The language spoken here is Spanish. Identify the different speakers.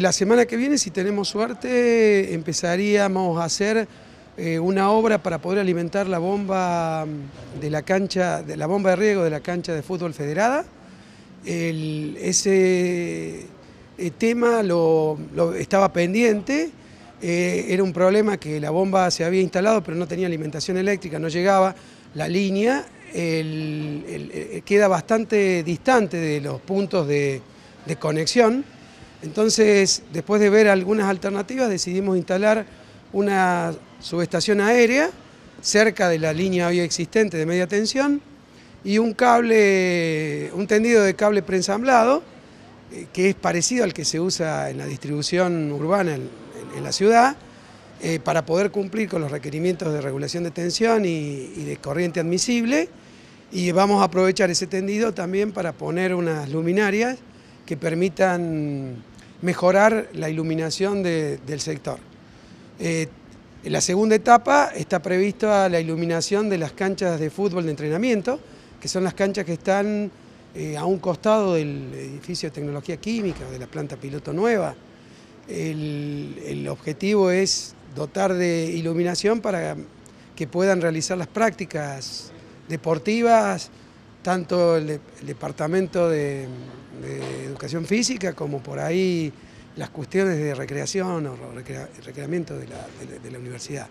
Speaker 1: La semana que viene, si tenemos suerte, empezaríamos a hacer eh, una obra para poder alimentar la bomba de la cancha, la bomba de riego de la cancha de fútbol federada. ese eh, tema lo, estaba pendiente, eh, era un problema que la bomba se había instalado pero no tenía alimentación eléctrica, no llegaba la línea, queda bastante distante de los puntos de conexión entonces, después de ver algunas alternativas, decidimos instalar una subestación aérea cerca de la línea hoy existente de media tensión y un cable, un tendido de cable preensamblado eh, que es parecido al que se usa en la distribución urbana en, la ciudad eh, para poder cumplir con los requerimientos de regulación de tensión y de corriente admisible. Y vamos a aprovechar ese tendido también para poner unas luminarias que permitan mejorar la iluminación del sector. en eh, la segunda etapa está prevista la iluminación de las canchas de fútbol de entrenamiento, que son las canchas que están eh, a un costado del edificio de tecnología química, de la planta piloto nueva. el objetivo es dotar de iluminación para que puedan realizar las prácticas deportivas, tanto el, Departamento de, Educación Física como por ahí las cuestiones de recreación o recreamiento de la universidad.